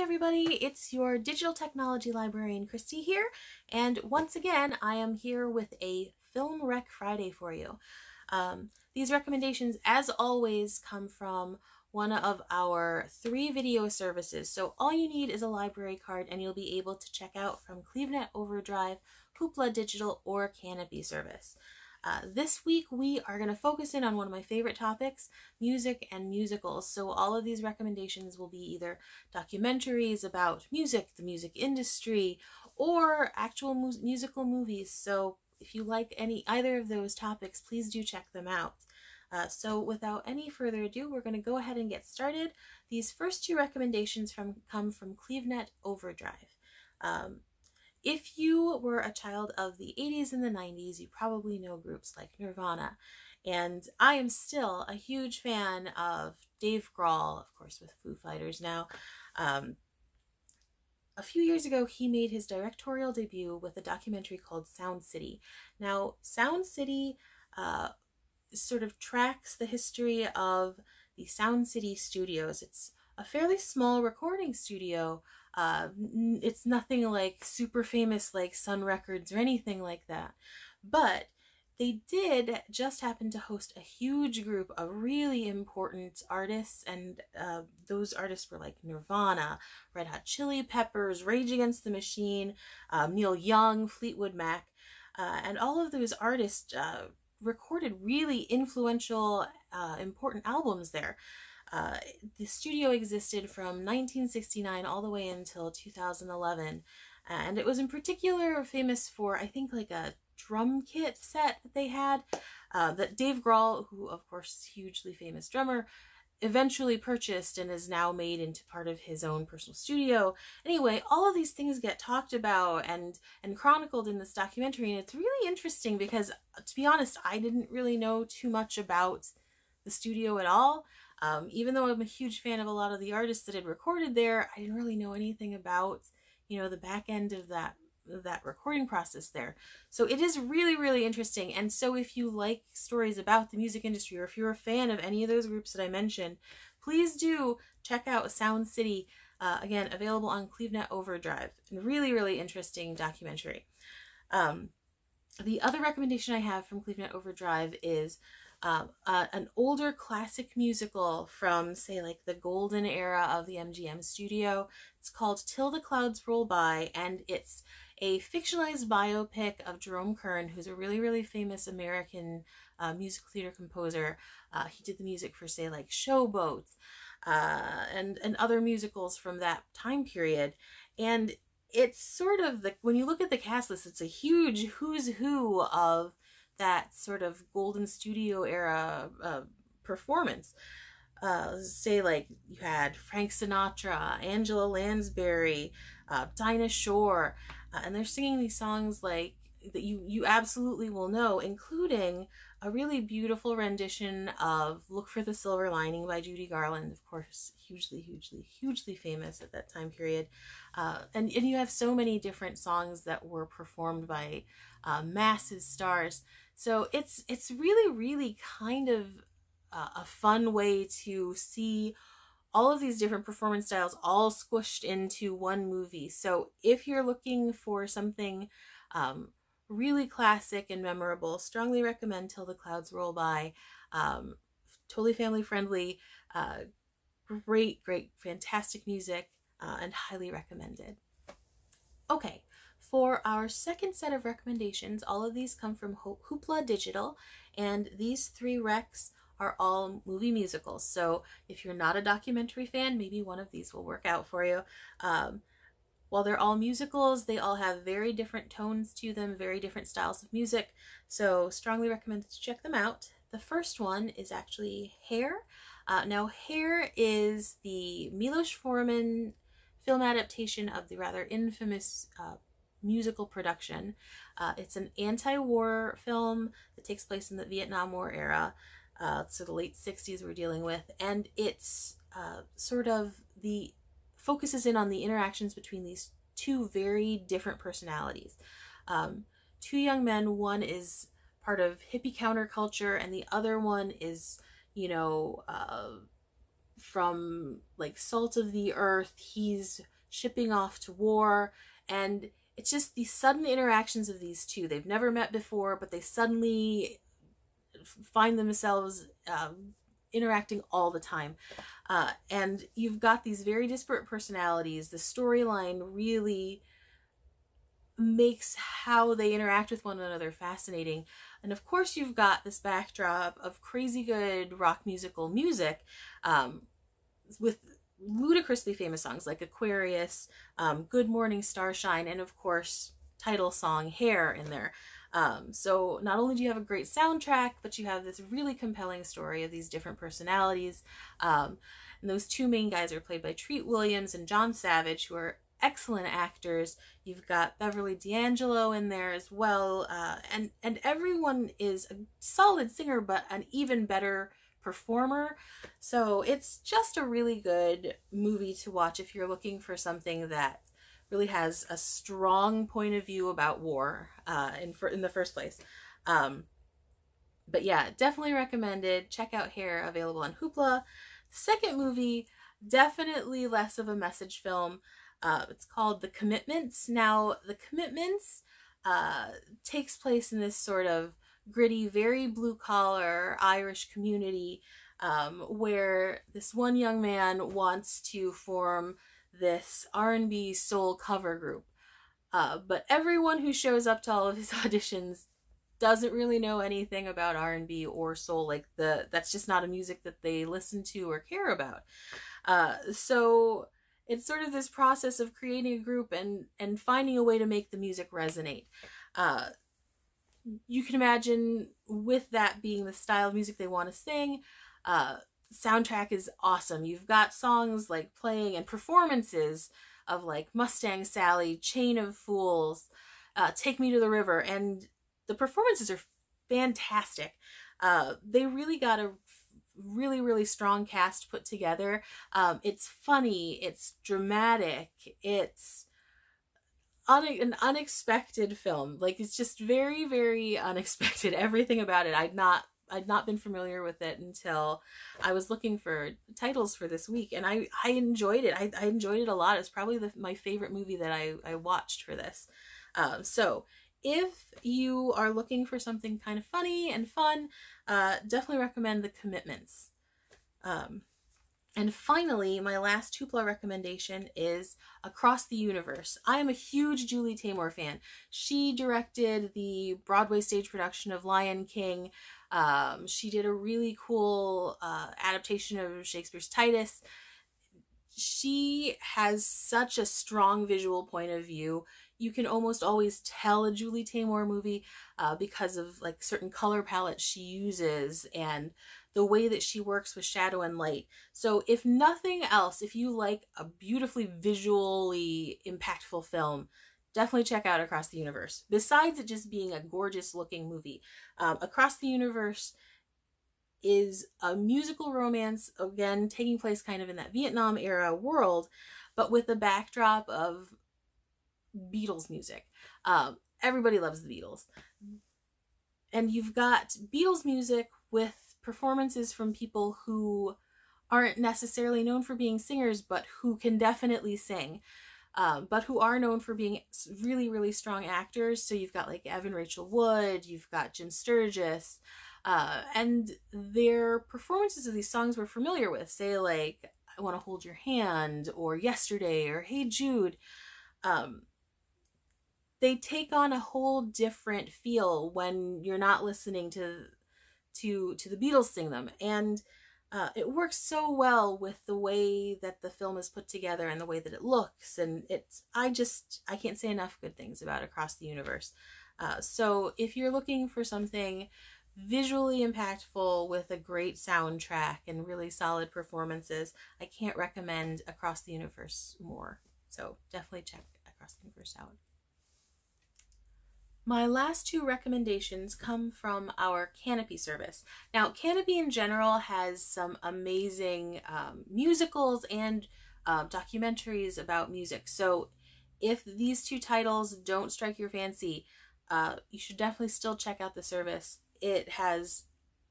Everybody, it's your digital technology librarian Christy here, and once again I am here with a Film Rec Friday for you. Um, these recommendations, as always, come from one of our three video services. So all you need is a library card and you'll be able to check out from CLEVNET Overdrive, Hoopla Digital, or Kanopy service. Uh, this week we are going to focus in on one of my favorite topics, music and musicals. So all of these recommendations will be either documentaries about music, the music industry, or actual mu musical movies. So if you like any either of those topics, please do check them out. Uh, so without any further ado, we're going to go ahead and get started. These first two recommendations from come from CLEVNET Overdrive. Um, if you were a child of the 80s and the 90s, you probably know groups like Nirvana. And I am still a huge fan of Dave Grohl, of course, with Foo Fighters now. Um, a few years ago, he made his directorial debut with a documentary called Sound City. Now, Sound City uh, sort of tracks the history of the Sound City Studios. It's a fairly small recording studio uh, it's nothing like super famous like Sun Records or anything like that. But they did just happen to host a huge group of really important artists, and uh, those artists were like Nirvana, Red Hot Chili Peppers, Rage Against the Machine, uh, Neil Young, Fleetwood Mac, uh, and all of those artists uh, recorded really influential, uh, important albums there. Uh, the studio existed from 1969 all the way until 2011, and it was in particular famous for, I think, like a drum kit set that they had uh, that Dave Grohl, who of course is hugely famous drummer, eventually purchased and is now made into part of his own personal studio. Anyway, all of these things get talked about and and chronicled in this documentary and it's really interesting because to be honest, I didn't really know too much about the studio at all. Um, even though I'm a huge fan of a lot of the artists that had recorded there, I didn't really know anything about, you know, the back end of that that recording process there. So it is really, really interesting. And so if you like stories about the music industry or if you're a fan of any of those groups that I mentioned, please do check out Sound City. Uh, again, available on CLEVNET Overdrive. Really, really interesting documentary. Um, the other recommendation I have from CLEVNET Overdrive is um, uh, an older classic musical from, say, like the golden era of the MGM studio. It's called Till the Clouds Roll By, and it's a fictionalized biopic of Jerome Kern, who's a really, really famous American uh, musical theater composer. Uh, he did the music for, say, like Showboats uh, and, and other musicals from that time period. And it's sort of the, when you look at the cast list, it's a huge who's who of that sort of golden studio era uh, performance. Uh, say like you had Frank Sinatra, Angela Lansbury, uh, Dinah Shore, uh, and they're singing these songs like that you you absolutely will know, including a really beautiful rendition of "Look for the Silver Lining" by Judy Garland, of course, hugely, hugely, hugely famous at that time period. Uh, and and you have so many different songs that were performed by uh, massive stars. So it's it's really really kind of a fun way to see all of these different performance styles all squished into one movie. So if you're looking for something um, really classic and memorable, strongly recommend Till the Clouds Roll By. Um, totally family friendly, uh, great, great, fantastic music, uh, and highly recommended. Okay, for our second set of recommendations, all of these come from Hoopla Digital, and these three recs are all movie musicals. So if you're not a documentary fan, maybe one of these will work out for you. Um, while they're all musicals, they all have very different tones to them, very different styles of music. So strongly recommend to check them out. The first one is actually Hair. Uh, now, Hair is the Milos Forman film adaptation of the rather infamous uh, musical production. Uh, it's an anti-war film that takes place in the Vietnam War era, uh, so the late 60s we're dealing with, and it's uh, sort of the focuses in on the interactions between these two very different personalities. Um, two young men, one is part of hippie counterculture, and the other one is, you know, uh, from like salt of the earth. He's shipping off to war, and it's just these sudden interactions of these two. They've never met before, but they suddenly find themselves um, interacting all the time. Uh, and you've got these very disparate personalities. The storyline really makes how they interact with one another fascinating. And of course, you've got this backdrop of crazy good rock musical music um, with ludicrously famous songs like Aquarius, um, Good Morning Starshine, and of course, title song Hair in there. Um, so not only do you have a great soundtrack, but you have this really compelling story of these different personalities. Um, and those two main guys are played by Treat Williams and John Savage, who are excellent actors. You've got Beverly D'Angelo in there as well, uh, and and everyone is a solid singer, but an even better performer. So it's just a really good movie to watch if you're looking for something that really has a strong point of view about war uh, in for, in the first place. Um, but yeah, definitely recommended. Check out Hair, available on Hoopla. Second movie, definitely less of a message film. Uh, it's called The Commitments. Now, The Commitments uh, takes place in this sort of gritty, very blue collar Irish community um, where this one young man wants to form this R&B soul cover group. Uh, but everyone who shows up to all of his auditions doesn't really know anything about R&B or soul like the that's just not a music that they listen to or care about. Uh, so it's sort of this process of creating a group and and finding a way to make the music resonate. Uh, you can imagine with that being the style of music they want to sing. Uh, soundtrack is awesome. You've got songs like playing and performances of like Mustang Sally, Chain of Fools, uh, Take Me to the River, and the performances are fantastic. Uh, they really got a really really strong cast put together. Um, it's funny, it's dramatic, it's un- an unexpected film. Like it's just very very unexpected. Everything about it, I'd not I'd not been familiar with it until I was looking for titles for this week, and I I enjoyed it. I, I enjoyed it a lot. It's probably the, my favorite movie that I I watched for this. Um, so if you are looking for something kind of funny and fun, uh, definitely recommend The Commitments. Um, and finally, my last Hoopla recommendation is Across the Universe. I am a huge Julie Taymor fan. She directed the Broadway stage production of Lion King. Um, she did a really cool uh, adaptation of Shakespeare's Titus. She has such a strong visual point of view. You can almost always tell a Julie Taymor movie uh, because of like certain color palettes she uses and the way that she works with shadow and light. So, if nothing else, if you like a beautifully visually impactful film, definitely check out Across the Universe. Besides it just being a gorgeous looking movie, um, Across the Universe is a musical romance, again, taking place kind of in that Vietnam era world, but with the backdrop of Beatles music. Um, everybody loves the Beatles. And you've got Beatles music with performances from people who aren't necessarily known for being singers, but who can definitely sing um, but who are known for being really, really strong actors. So you've got like Evan Rachel Wood, you've got Jim Sturgess, uh, and their performances of these songs we're familiar with, say like I Want to Hold Your Hand or Yesterday or Hey Jude. Um, they take on a whole different feel when you're not listening to to to the Beatles sing them. And uh, it works so well with the way that the film is put together and the way that it looks. And it's i just i can't say enough good things about across the universe. Uh, so if you're looking for something visually impactful with a great soundtrack and really solid performances i can't recommend across the universe more. So definitely check across the universe out my last two recommendations come from our Kanopy service. Now, Kanopy in general has some amazing um, musicals and uh, documentaries about music. So, if these two titles don't strike your fancy, uh, you should definitely still check out the service. It has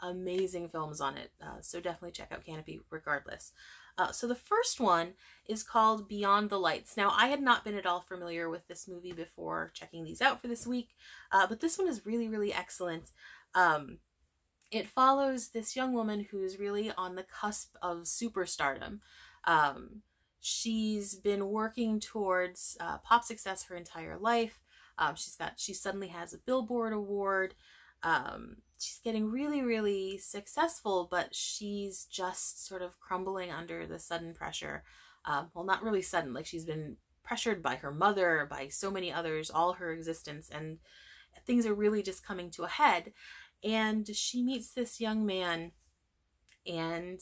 amazing films on it. Uh, so definitely check out Kanopy regardless. Uh, so the first one is called Beyond the Lights. Now, I had not been at all familiar with this movie before checking these out for this week, uh, but this one is really, really excellent. Um, it follows this young woman who's really on the cusp of superstardom. Um, she's been working towards uh, pop success her entire life. Um, she's got she suddenly has a Billboard award. Um, she's getting really, really successful, but she's just sort of crumbling under the sudden pressure. Um, well, not really sudden, like she's been pressured by her mother, by so many others, all her existence, and things are really just coming to a head. And she meets this young man, and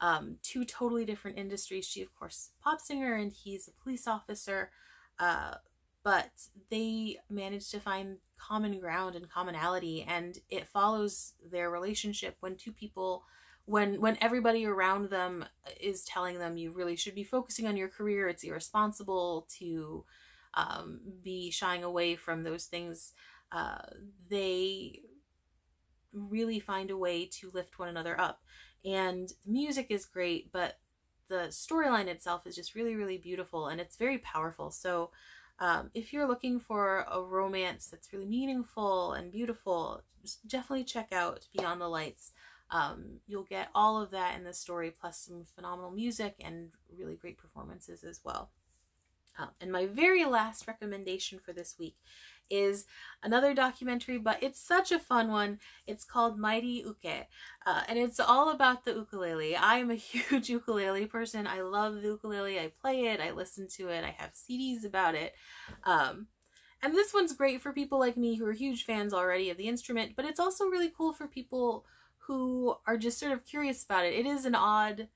um, two totally different industries. She, of course, pop singer, and he's a police officer. Uh, but they manage to find common ground and commonality and it follows their relationship when two people when when everybody around them is telling them you really should be focusing on your career it's irresponsible to um, be shying away from those things. Uh, they really find a way to lift one another up. And the music is great but the storyline itself is just really really beautiful and it's very powerful. So um, if you're looking for a romance that's really meaningful and beautiful, definitely check out Beyond the Lights. Um, you'll get all of that in the story, plus some phenomenal music and really great performances as well. And my very last recommendation for this week is another documentary, but it's such a fun one. It's called Mighty Uke, uh, and it's all about the ukulele. I am a huge ukulele person. I love the ukulele. I play it. I listen to it. I have CDs about it. Um, and this one's great for people like me who are huge fans already of the instrument, but it's also really cool for people who are just sort of curious about it. It is an odd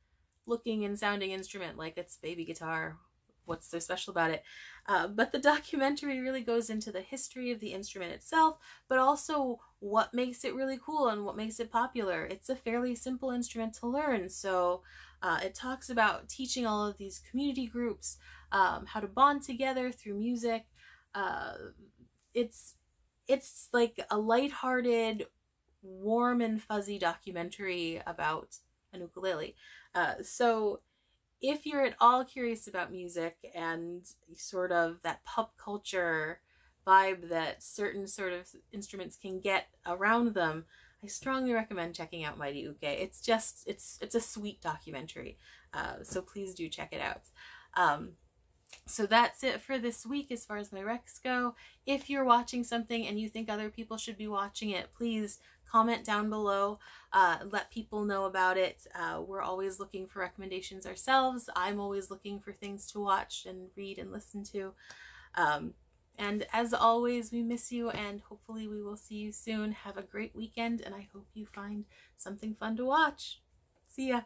looking and sounding instrument, like it's baby guitar what's so special about it. Uh, but the documentary really goes into the history of the instrument itself, but also what makes it really cool and what makes it popular. It's a fairly simple instrument to learn, so uh, it talks about teaching all of these community groups um, how to bond together through music. Uh, it's it's like a lighthearted, warm and fuzzy documentary about an ukulele. Uh, so if you're at all curious about music and sort of that pop culture vibe that certain sort of instruments can get around them, I strongly recommend checking out Mighty Uke. It's just it's it's a sweet documentary, uh, so please do check it out. Um, so that's it for this week as far as my recs go. If you're watching something and you think other people should be watching it, please comment down below. Uh, let people know about it. Uh, we're always looking for recommendations ourselves. I'm always looking for things to watch and read and listen to. Um, and as always, we miss you and hopefully we will see you soon. Have a great weekend and I hope you find something fun to watch. See ya.